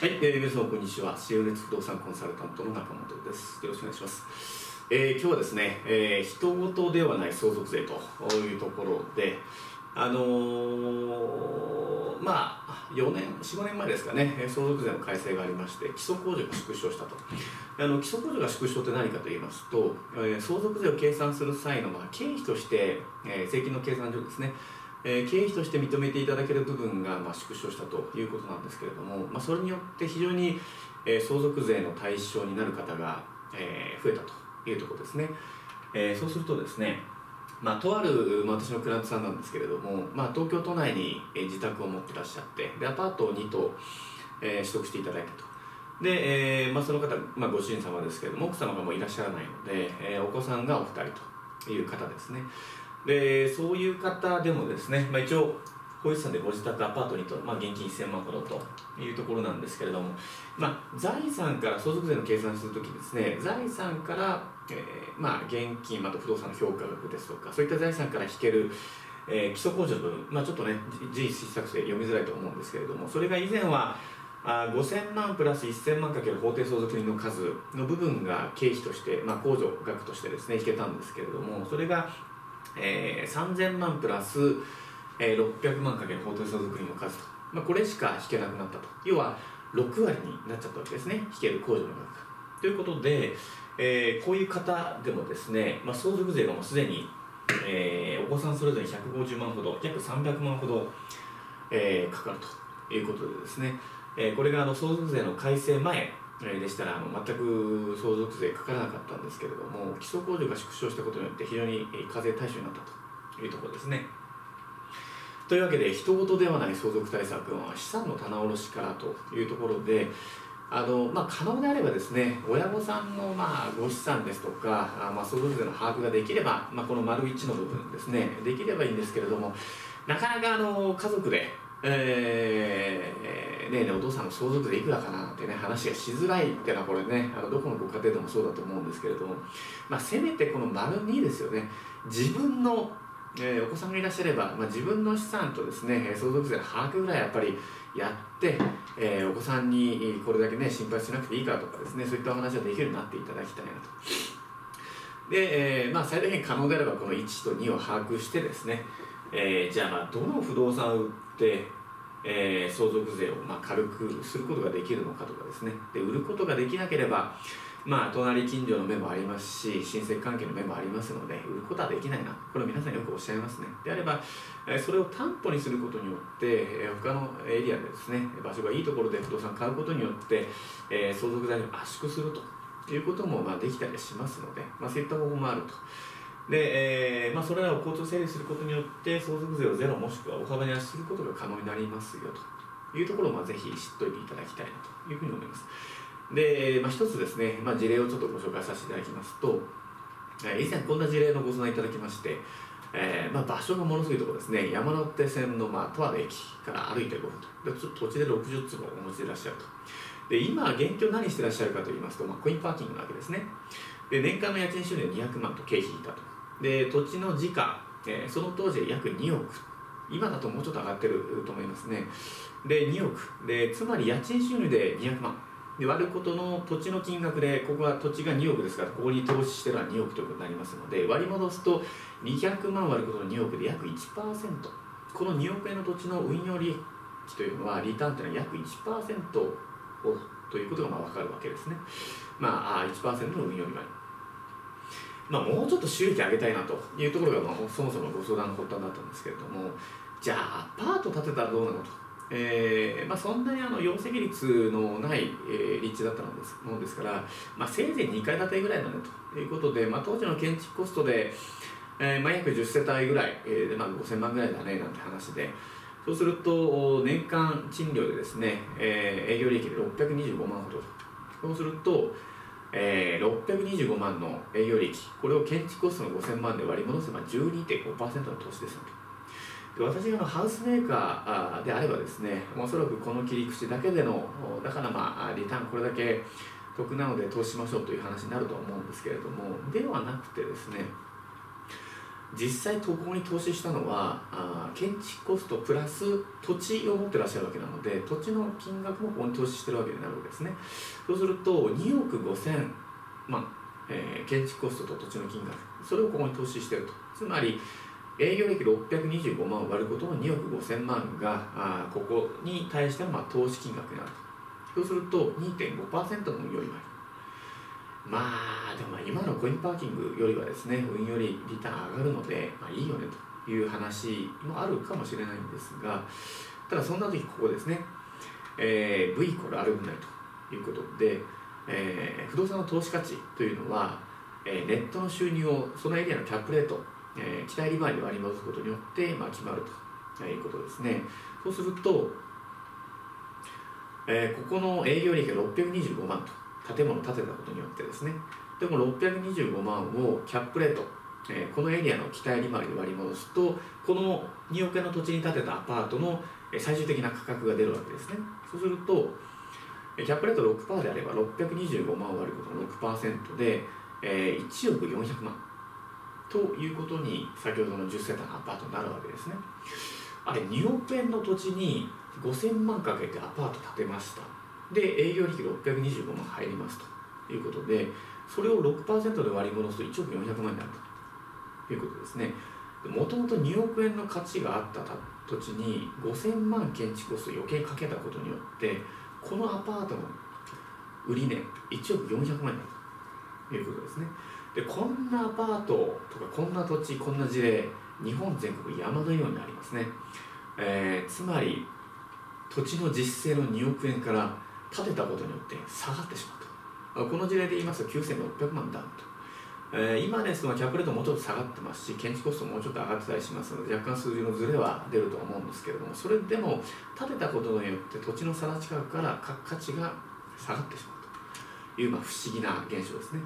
はい、えー、皆様こんにちは。シエネツ不動産コンサルタントの中本です。よろしくお願いします。えー、今日はですね、えー、人事ではない相続税というところで、あのー、まあ、4年、4、5年前ですかね、相続税の改正がありまして、基礎控除が縮小したと。あの基礎控除が縮小って何かと言いますと、えー、相続税を計算する際の、まあ、経費として、えー、税金の計算上ですね、え、経費として認めていただける部分が、ま、縮小したということなんですけれども、まあ、それによって非常に、え、相続税の対象になる方が、え、増えたというところですね、え、そうするとですね、まあ、とある、まあ、私のクライアントさんなんですけれども、まあ、東京都内に自宅を持ってらっしゃってでアパートを2棟、えー、取得していただいたと。で、えーまあ、その方、まあ、ご主人様ですけれども奥様がもういらっしゃらないので、えー、お子さんがお二人という方ですね。でそういう方でもですね、まあ、一応保育士さんでご自宅アパートにと、まあ、現金1000万ほどというところなんですけれども、まあ、財産から相続税の計算するときですね財産から、えーまあ、現金また不動産の評価額ですとかそういった財産から引ける、えー、基礎控除の分、まあ、ちょっとね事実小さくて読みづらいと思うんですけれどもそれが以前はあ5000万プラス1000万かける法定相続人の数の部分が経費として、まあ、控除額としてですね引けたんですけれどもそれがえー、3000万プラス、えー、600万かける法定相続人の数と、まあ、これしか引けなくなったと。要は6割になっちゃったわけですね。引ける控除の額。ということで、えー、こういう方でもですね、まあ、相続税がもうすでに、えー、お子さんそれぞれ150万ほど約300万ほど、えー、かかるということでですね、えー、これがあの相続税の改正前でしたらあの全く相続税かからなかったんですけれども基礎控除が縮小したことによって非常に課税対象になったというところですね。というわけで人事ではない相続対策は資産の棚卸しからというところであの、まあ、可能であればですね親御さんの、まあ、ご資産ですとか、まあ、相続税の把握ができれば、まあ、この丸1の部分ですねできればいいんですけれどもなかなかあの家族でえー、ねねお父さんの相続税いくらかなってね話がしづらいっていうのはこれねあのどこのご家庭でもそうだと思うんですけれども、まあ、せめてこの丸2ですよね自分の、えー、お子さんがいらっしゃれば、まあ、自分の資産とですね相続税の把握ぐらいやっぱりやって、えー、お子さんにこれだけね心配しなくていいかとかですねそういったお話ができるようになっていただきたいなと。で、えーまあ、最大限可能であればこの1と2を把握してですね、えー、じゃあまあどの不動産を売って、えー、相続税をまあ軽くすることができるのかとかですね。で売ることができなければまあ隣近所の目もありますし親戚関係の目もありますので売ることはできないな。これ皆さんよくおっしゃいますね。であれば、それを担保にすることによって、え、他のエリアでですね場所がいいところで不動産買うことによって、え、相続財を圧縮するということもまあできたりしますので、まあ、そういった方法もあると。で、えーまあ、それらを交通整理することによって相続税をゼロもしくは大幅に圧することが可能になりますよと。いうところをまあぜひ知っておいていただきたいなというふうに思います。で、まあ、一つですね、まあ、事例をちょっとご紹介させていただきますと以前こんな事例のご相談いただきましてえーまあ、場所がものすごいところですね山手線の、まあ、とある駅から歩いて5分と。で土地で60坪お持ちでいらっしゃると。で今現況何してらっしゃるかと言いますと、まあ、コインパーキングなわけですね。で年間の家賃収入200万と経費いたと。で土地の時価、えー、その当時約2億。今だともうちょっと上がってると思いますね。で2億。でつまり家賃収入で200万。で割ることの土地の金額でここは土地が2億ですからここに投資してるのは2億ということになりますので割り戻すと200万割ることの2億で約1%この2億円の土地の運用利益というのはリターンというのは約1%をということがまあ分かるわけですね。まあ1%の運用利割まあ、もうちょっと収益上げたいなというところが、まあ、そもそもご相談の発端だったんですけれどもじゃあアパート建てたらどうなのと、えーまあ、そんなにあの容積率のない、えー、立地だったのですものですから、まあ、せいぜい2階建てぐらいだねということで、まあ、当時の建築コストで、えーまあ、約10世帯ぐらい、えーでまあ、5000万ぐらいだねなんて話で。そうすると年間賃料でですね、えー、営業利益で625万ほどそうするとえー、625万の営業利益。これを建築コストの5000万で割り戻せば12.5%の投資ですで私がのハウスメーカーであればですねおそらくこの切り口だけでのだからまあリターンこれだけ得なので投資しましょうという話になると思うんですけれどもではなくてですね実際ここに投資したのはあ建築コストプラス土地を持ってらっしゃるわけなので土地の金額もここに投資してるわけになるわけですね。そうすると2億5000万、えー、建築コストと土地の金額。それをここに投資してると。つまり営業歴625万を割ることの2億5000万があここに対してのまあ投資金額になると。そうすると2.5%の運用利回り。まあでも今のコインパーキングよりはですね運よりリターン上がるので、まあ、いいよねという話もあるかもしれないんですがただそんな時ここですね、えー、V イコール R 分ないということで、えー、不動産の投資価値というのは、えー、ネットの収入をそのエリアのキャップレート、えー、期待利回りで割り戻すことによって、まあ、決まるということですね。そうすると、えー、ここの営業利益が625万と。建物を建てたことによってですね。でも625万をキャップレート、えー、このエリアの期待利回りで割り戻すとこの2億円の土地に建てたアパートの最終的な価格が出るわけですね。そうするとキャップレート6%であれば625万割ることの6%で、えー、1億400万。ということに先ほどの10世帯のアパートになるわけですね。あれ2億円の土地に5000万かけてアパート建てました。で営業利益625万入りますということでそれを6%で割り戻すと1億400万になるということですね。もともと2億円の価値があった土地に5000万建築コスト余計かけたことによってこのアパートの売値1億400万になるということですね。でこんなアパートとかこんな土地こんな事例日本全国山のようにありますね、えー、つまり土地の実勢の2億円から建てたことによって下がってしまうとこの事例で言いますと9600万ダウンと、えー、今ですとキャップレートもうちょっと下がってますし建築コストもうちょっと上がってたりしますので若干数字のズレは出ると思うんですけれどもそれでも建てたことによって土地の更地価格から価値が下がってしまうと。いう、まあ、不思議な現象ですね。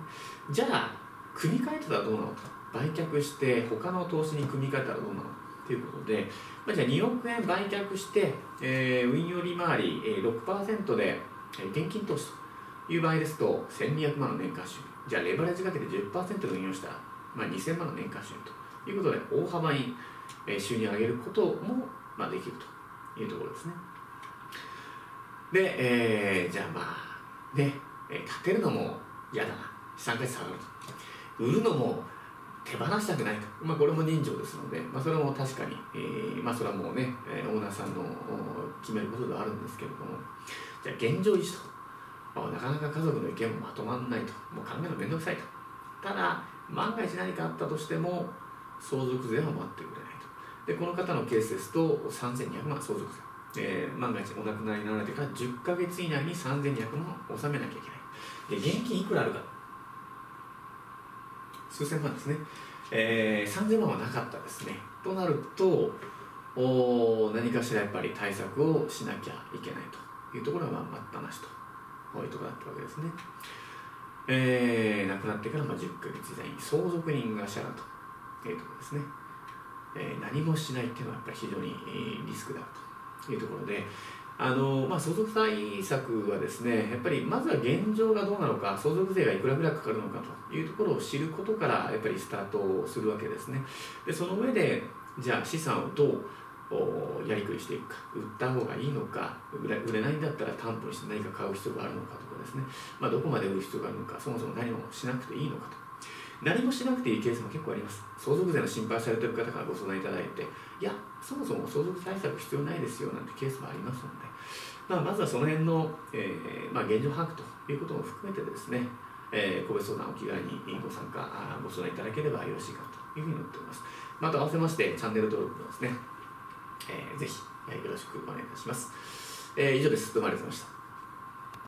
じゃあ組み替えてたらどうなのか。売却して他の投資に組み替えたらどうなのか。ということで、まあ、じゃあ2億円売却して、えー、運用利回り6%で現金投資という場合ですと1200万の年間収入。じゃあレバレッジかけて10%で運用したら、まあ、2000万の年間収入ということで大幅に収入を上げることも、まあ、できるというところですね。で、えー、じゃあまあね建てるのも嫌だな。資産価値下がると。売るのも手放したくないと、まあ、これも人情ですので、まあ、それも確かに、えーまあ、それはもうね、えー、オーナーさんの決めることではあるんですけれども。じゃあ現状維持と、まあ、なかなか家族の意見もまとまらないと。もう考えるの面倒くさいと。ただ万が一何かあったとしても相続税は待ってくれないと。でこの方のケースですと3200万相続税、えー、万が一お亡くなりになられてから10ヶ月以内に3200万納めなきゃいけない。で現金いくらあるか。数千万ですね、えー、3000万はなかったですね。となるとお何かしらやっぱり対策をしなきゃいけないというところがま待ったなしとこういうところだったわけですね、えー、亡くなってからまあ10ヶ月以内に相続人がシャラというところですね、えー、何もしないっていうのはやっぱり非常にリスクであるというところであのまあ、相続対策はですねやっぱりまずは現状がどうなのか相続税がいくらぐらいかかるのかというところを知ることからやっぱりスタートするわけですね。でその上でじゃあ資産をどうやりくりしていくか売った方がいいのか売れないんだったら担保にして何か買う必要があるのかとかですね、まあ、どこまで売る必要があるのかそもそも何もしなくていいのかと。何もしなくていいケースも結構あります。相続税の心配されてる方からご相談いただいていやそもそも相続対策必要ないですよなんてケースもありますので、まあ、まずはその辺の、えーまあ、現状把握ということも含めてですね、えー、個別相談を気軽にご参加ご相談いただければよろしいかというふうに思っております。また合わせましてチャンネル登録もですね、えー、ぜひよろしくお願いいたします、えー、以上です。どうもありがとうございました。